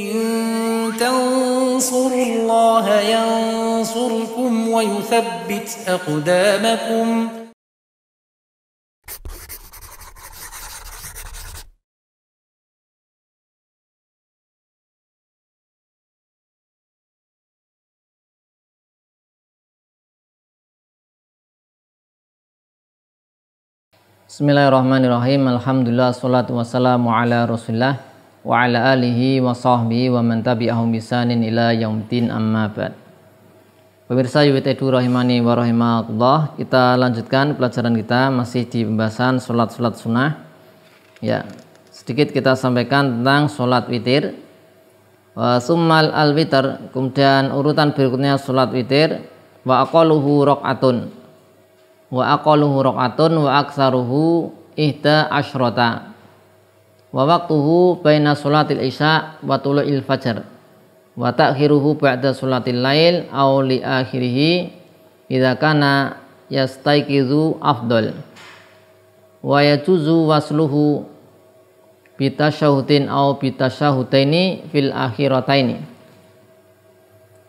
إن تنصروا الله ينصركم ويثبت أقدامكم Bismillahirrahmanirrahim. Alhamdulillah salatu wassalamu ala Rasulillah wa ala alihi wa sahbihi wa man tabi'ahum bisanin ila yaumil amma ba'd. Pemirsa UWT Edu rahimani wa rahimakumullah, kita lanjutkan pelajaran kita masih di pembahasan salat-salat sunnah. Ya, sedikit kita sampaikan tentang salat witir. Wa summal al witir, kemudian urutan berikutnya salat witir wa aqaluhu raq'atun wa aqaluhu raq'atun wa aksaruhu ihda asyrata wa waqtuhu baina salatil isya wa tulu'il fajar. Wa ta'khiruhu ba'da salatil lail aw li akhirih idza kana yastaiqizu afdal. Wa yajuzu wasluhu bitasyahudin aw bitasyahudaini fil akhirataini.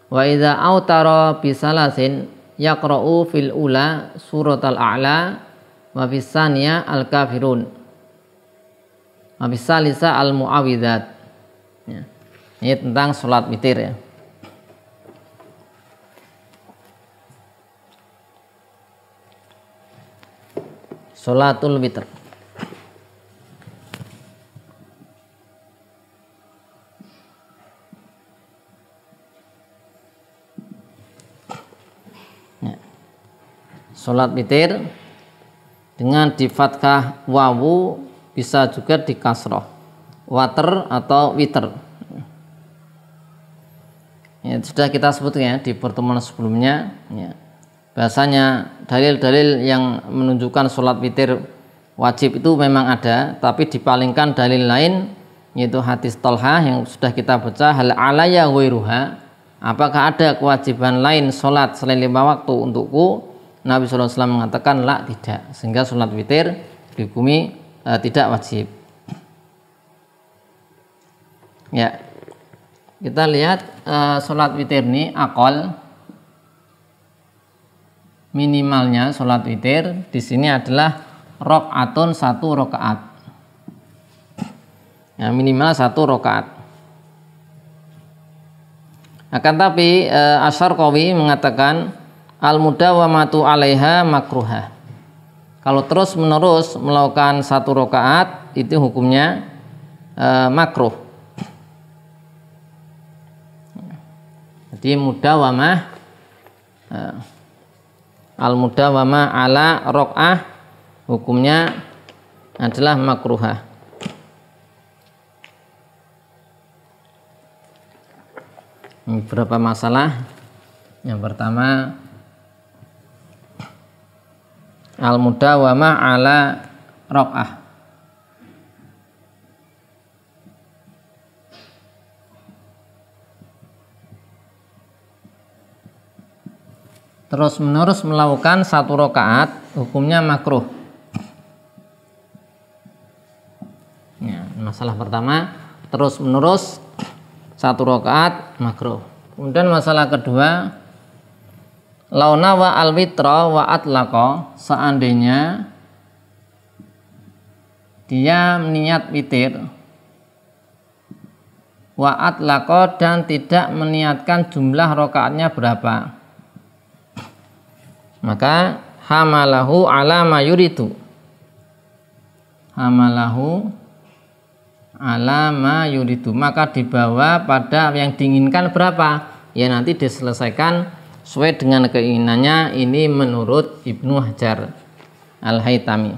Wa idza autara bisalasin yaqra'u fil ula surat al-a'la wa fis al kafirun wa fis salisa al muawidat ya. ini tentang sholat witir ya. Sholatul witir. Sholat witir dengan di fathah wawu bisa juga di kasroh. Water atau witer. Ya, sudah kita sebutkan ya di pertemuan sebelumnya. Ya. bahasanya dalil-dalil yang menunjukkan sholat witir wajib itu memang ada tapi dipalingkan dalil lain yaitu hadis tolha yang sudah kita baca hal alaya wiruha apakah ada kewajiban lain sholat selain lima waktu untukku? Nabi SAW mengatakan la tidak. Sehingga sholat witir dihukumi e, tidak wajib. Ya. Kita lihat e, sholat witir ini akol minimalnya sholat witir di sini adalah rokaatun satu rokaat ya, minimal satu rokaat akan tapi e, Asyar Qawi mengatakan al mudawamatu alaiha makruha kalau terus menerus melakukan satu rokaat itu hukumnya e, makruh. Jadi mudawamah e, al mudawamah ala rokah hukumnya adalah makruha beberapa masalah? Yang pertama al mudawama ala rokah. Terus menerus melakukan satu rokaat hukumnya makruh. Ya, masalah pertama terus menerus satu rokaat makruh. Kemudian masalah kedua launa wa alwitra wa atlaqo seandainya dia niat witir. Wa atlaqo dan tidak meniatkan jumlah rokaatnya berapa. Maka hamalahu ala mayuritu hamalahu ala mayuritu maka dibawa pada yang diinginkan berapa? Ya nanti diselesaikan sesuai dengan keinginannya ini menurut Ibnu Hajar Al-Haytami.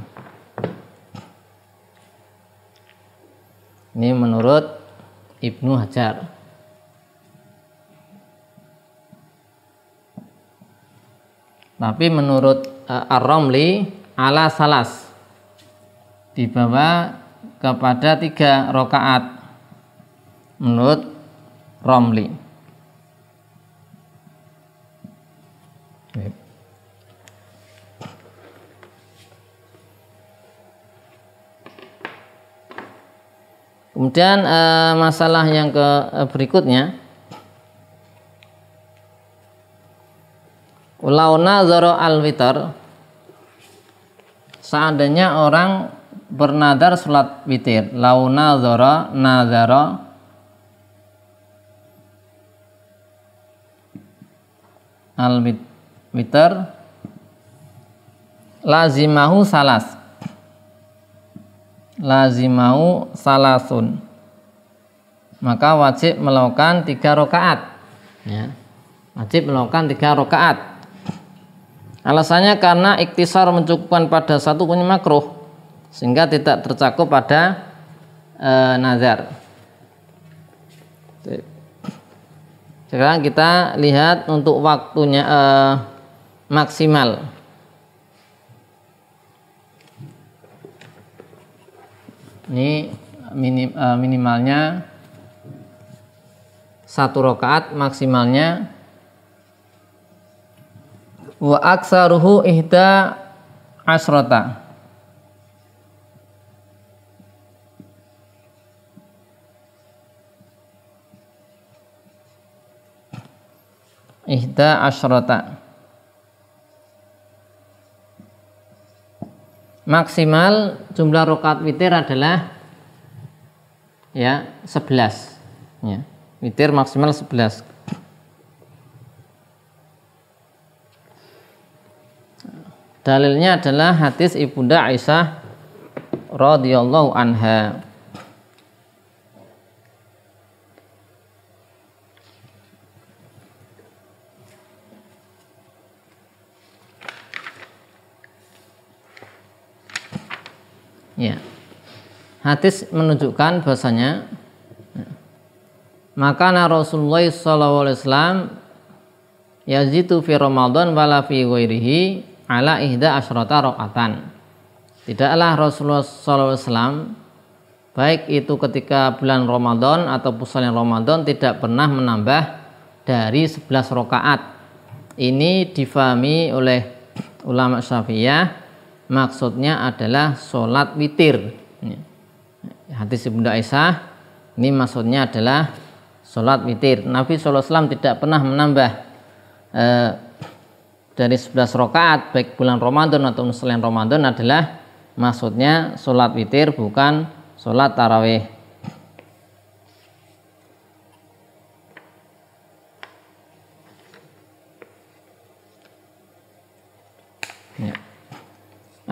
Ini menurut Ibnu Hajar. Tapi menurut uh, Ar-Romli ala salas. Dibawa kepada tiga rokaat menurut Romli Kemudian uh, masalah yang ke uh, berikutnya. Launa zoro al witar seandainya orang bernadar sholat witir. Launa zoro nazaro. Al witar. Lazimahu salas lazimahu salasun maka wajib melakukan tiga rakaat ya. wajib melakukan tiga rakaat Alasannya karena iktisar mencukupkan pada satu punya makruh sehingga tidak tercakup pada e, nazar. Sekarang kita lihat untuk waktunya e, maksimal. Ini minim, e, minimalnya satu rakaat maksimalnya wa aksaruhu ihda asrota ihda asrota maksimal jumlah rokat witir adalah ya 11 ya witir maksimal 11 Dalilnya adalah hadis Ibunda Aisyah radhiyallahu anha. Ya. Hadis menunjukkan bahasanya maka Rasulullah wasallam yazitu fi Ramadan wala fi ala ihda asyrata rokatan. Tidaklah Rasulullah SAW baik itu ketika bulan Ramadan atau selain Ramadan tidak pernah menambah dari 11 rokaat. Ini difahami oleh ulama Syafi'iyah maksudnya adalah sholat witir. Hadis Ibunda Aisyah ini maksudnya adalah sholat witir. Nabi SAW tidak pernah menambah eh, dari 11 rakaat baik bulan Ramadan atau selain Ramadan adalah maksudnya sholat witir bukan sholat tarawih.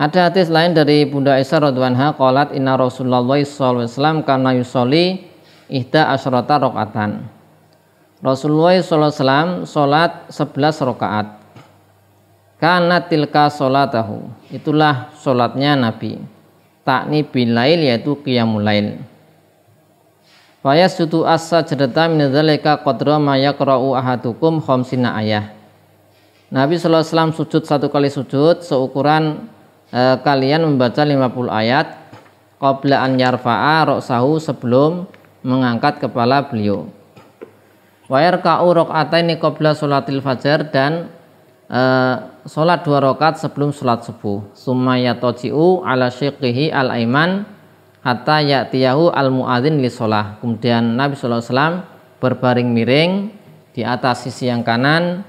Ada hadis lain dari Bunda Aisyah radhiyallahu qalat inna Rasulullah sallallahu alaihi wasallam kana yusolli ihda asyrata rakaatan. Rasulullah sallallahu alaihi wasallam salat 11 rakaat. Karena tilka solatahu Itulah solatnya Nabi Takni bilail yaitu qiyamul lail Fayas sutu asa jadata min dzalika qadra ma yaqra'u ahadukum khamsina ayah Nabi SAW sujud satu kali sujud seukuran eh, kalian membaca 50 ayat qabla an yarfa'a ra'sahu sebelum mengangkat kepala beliau. Wa yarka'u raq'ataini qabla salatil fajar dan uh, sholat dua rakaat sebelum sholat subuh. Sumaya tojiu ala syiqihi al aiman hatta ya'tiyahu al muadzin li sholah. Kemudian Nabi SAW berbaring miring di atas sisi yang kanan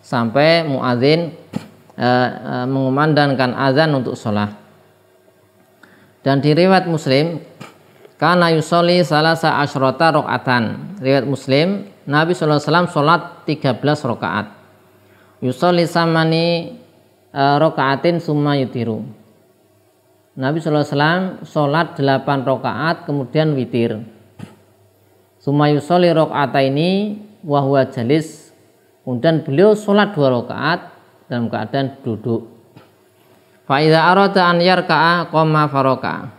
sampai muadzin uh, uh, mengumandangkan azan untuk sholat. Dan di riwayat Muslim karena yusoli salasa asyrota rokaatan. Riwayat Muslim Nabi SAW sholat 13 rokaat yusolli samani uh, rokaatin summa yutiru Nabi SAW sholat 8 rokaat kemudian witir summa yusolli rokaat ini wahwa jalis kemudian beliau sholat 2 rokaat dalam keadaan duduk Fa'idha arada an yarka'a koma faroka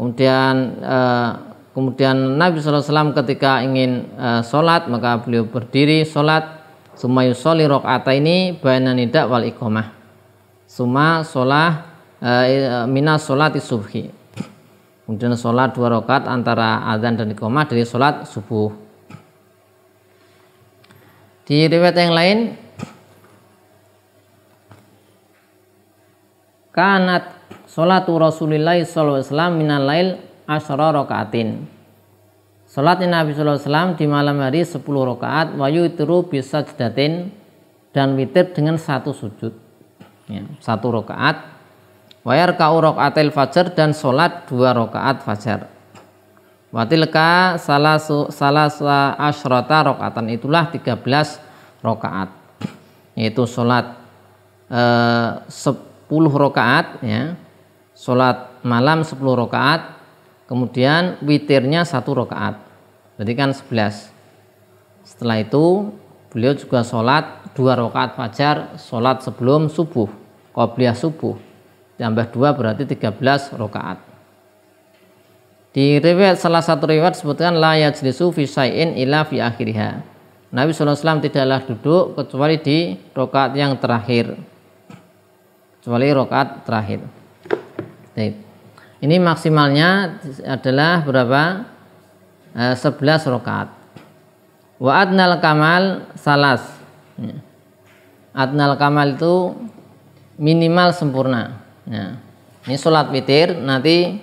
kemudian uh, kemudian Nabi SAW ketika ingin uh, sholat maka beliau berdiri sholat Suma yusolli rokata ini bayana nida wal iqamah. Suma sholah e, minas sholat subhi. Kemudian sholat dua rakaat antara adzan dan iqamah dari sholat subuh. Di riwayat yang lain kanat sholatu Rasulillah sallallahu alaihi wasallam minal lail asyara rakaatin. Salatnya Nabi Sallallahu Alaihi Wasallam di malam hari 10 rakaat wayu yutiru bisa jedatin dan witir dengan satu sujud. Ya, satu rakaat. Wayar kau rakaatil fajar dan sholat dua rakaat fajar. Watilka salah salah asyrata rakaatan itulah 13 rakaat yaitu sholat eh, 10 rakaat ya. Sholat malam 10 rakaat kemudian witirnya satu rakaat. Berarti kan 11 setelah itu beliau juga sholat dua rakaat fajar sholat sebelum subuh qobliyah subuh. Tambah dua berarti 13 rakaat. Di riwayat salah satu riwayat sebutkan la yajlisu fi syai'in illa fi akhiriha. Nabi SAW tidaklah duduk kecuali di rakaat yang terakhir kecuali rakaat terakhir ini maksimalnya adalah berapa eh, 11 rakaat Wa adnal kamal salas. Ya. Adnal kamal itu minimal sempurna. Ya. Ini sholat witir nanti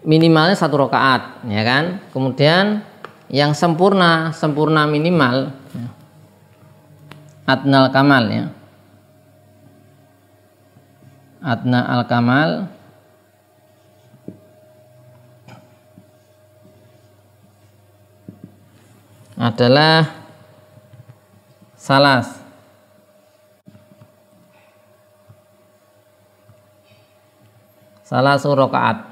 minimalnya satu rakaat, ya kan? Kemudian yang sempurna, sempurna minimal, ya. adnal kamal ya. Adna al kamal adalah salas. Salah rakaat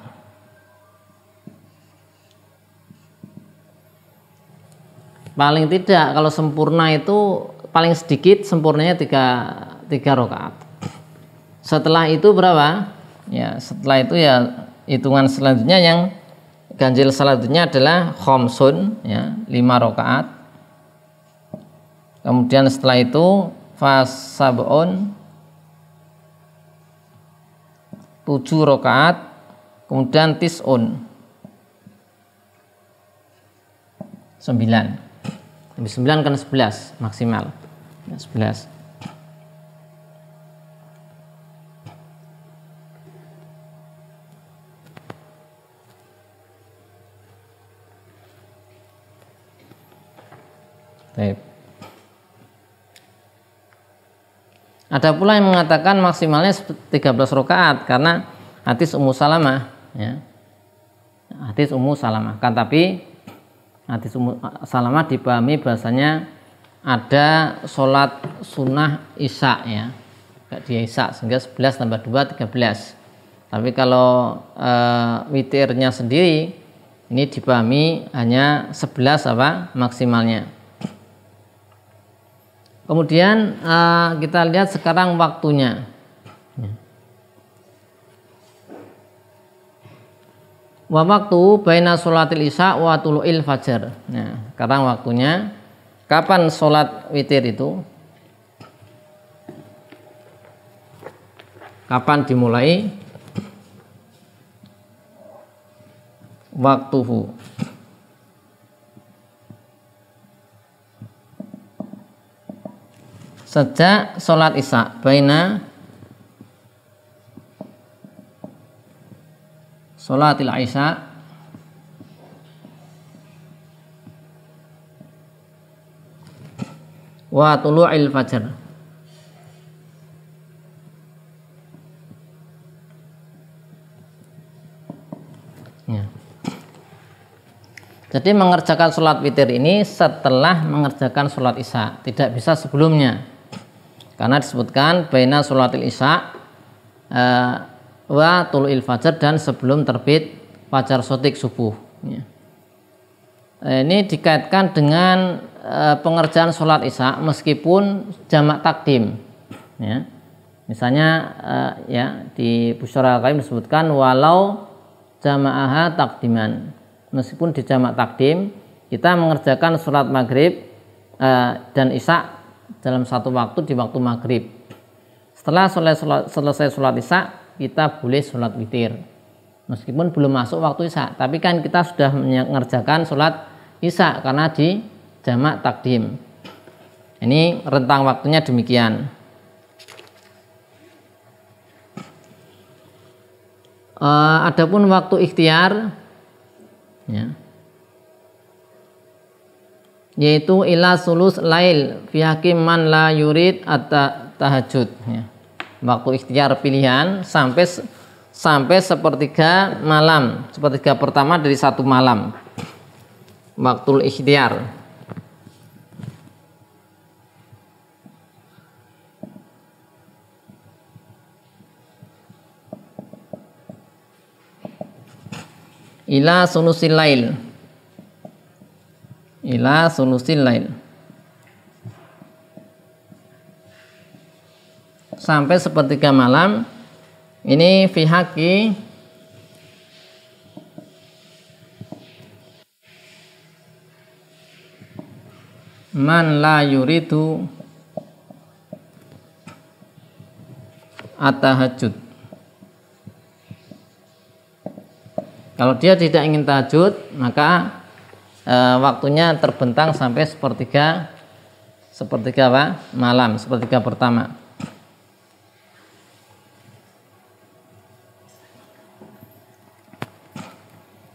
paling tidak kalau sempurna itu paling sedikit sempurnanya tiga tiga rakaat setelah itu berapa? Ya setelah itu ya hitungan selanjutnya yang ganjil selanjutnya adalah khomsun ya lima rakaat. Kemudian setelah itu fasabon tujuh rakaat. Kemudian tisun sembilan. Lebih sembilan kan sebelas maksimal. Sebelas Baik. Ada pula yang mengatakan maksimalnya 13 rakaat karena hadis Ummu Salamah ya. Hadis Ummu Salamah kan tapi hadis Ummu Salamah dipahami bahasanya ada sholat sunnah isya ya dia isya sehingga 11 tambah 2 13 tapi kalau e, witirnya sendiri ini dipahami hanya 11 apa maksimalnya Kemudian uh, kita lihat sekarang waktunya. Wa waktu baina sholatil isya wa tulu'il fajar. Nah, sekarang waktunya kapan sholat witir itu? Kapan dimulai? Waktuhu. Sejak sholat isya baina sholatil isya wa tulu'il fajar ya. Jadi mengerjakan sholat witir ini setelah mengerjakan sholat isya, tidak bisa sebelumnya karena disebutkan baina sholatil isya uh, wa tulu'il fajar dan sebelum terbit fajar sotik subuh ya. Eh, ini dikaitkan dengan uh, pengerjaan sholat isya meskipun jamak takdim ya. misalnya ya di Busyara Kaim disebutkan walau jamaaha takdiman meskipun di jamak takdim kita mengerjakan sholat maghrib dan isya dalam satu waktu di waktu maghrib. Setelah selesai sholat isya, kita boleh sholat witir. Meskipun belum masuk waktu isya, tapi kan kita sudah mengerjakan sholat isya karena di jamak takdim. Ini rentang waktunya demikian. Uh, adapun waktu ikhtiar, ya, yaitu ila sulus lail fi hakim man la yurid atau tahajud. Ya. waktu ikhtiar pilihan sampai sampai sepertiga malam sepertiga pertama dari satu malam. Waktu ikhtiar. Ila sunusil lail ila sulusil lain. Sampai sepertiga malam ini fihaki man la yuridu atahajud kalau dia tidak ingin tahajud maka e, waktunya terbentang sampai sepertiga sepertiga apa? malam, sepertiga pertama.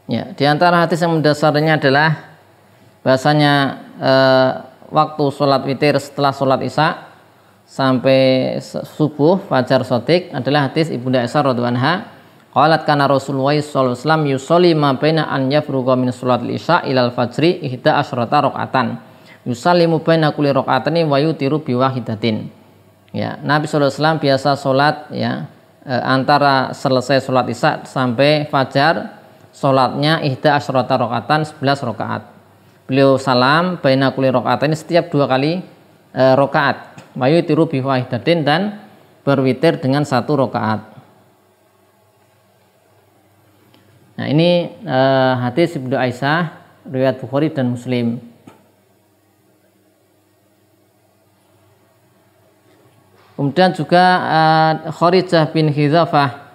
Ya, di antara hadis yang mendasarnya adalah bahasanya e, waktu sholat witir setelah sholat isya sampai subuh fajar sotik adalah hadis ibunda Aisyah radhiallahu anha Qalat kana Rasulullah sallallahu alaihi wasallam yusolli ma baina an yafruga min salatil isya ilal fajri ihda asyrata rakaatan. Yusallimu baina kulli rakaatani wa yutiru bi wahidatin. Ya, Nabi sallallahu alaihi wasallam biasa salat ya e, antara selesai salat isya sampai fajar salatnya ihda asyrata rakaatan 11 rakaat. Beliau salam baina kulli rakaatani setiap dua kali e, rakaat. Wa yutiru bi wahidatin dan berwitir dengan satu rakaat. Nah ini uh, hadis Ibnu Aisyah riwayat Bukhari dan Muslim. Kemudian juga uh, Kharijah bin Hizafah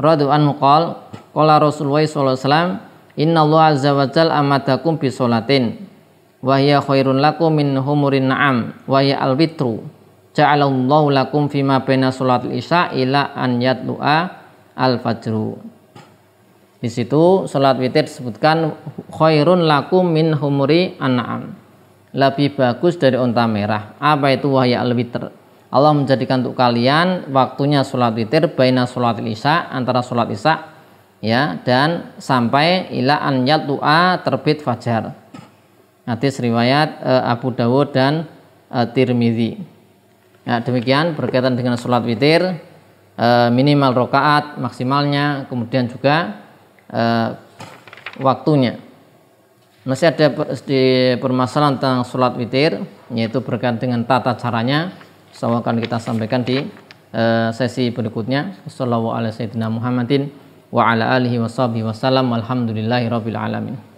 radhu anhu qol qala Rasulullah sallallahu alaihi wasallam inna Allah azza wa jal amadakum bi salatin wa hiya khairun lakum min humurin na'am wa hiya al-witru ja'alallahu lakum fima baina salatil isya ila an yatlu'a al-fajru di situ salat witir disebutkan khairun lakum min humuri an'am. Lebih bagus dari unta merah. Apa itu wahya al-witr? Allah menjadikan untuk kalian waktunya salat witir baina salat isya antara salat isya ya dan sampai ila an yatlu'a terbit fajar. Hadis riwayat uh, Abu Dawud dan uh, Tirmizi. Ya, demikian berkaitan dengan salat witir uh, minimal rokaat maksimalnya kemudian juga uh, waktunya. Masih ada di permasalahan tentang sholat witir, yaitu berkaitan dengan tata caranya. Sama akan kita sampaikan di uh, sesi berikutnya. Wassalamualaikum warahmatullahi wabarakatuh. Wa ala alihi wa sahbihi wasallam. Alhamdulillahi rabbil alamin.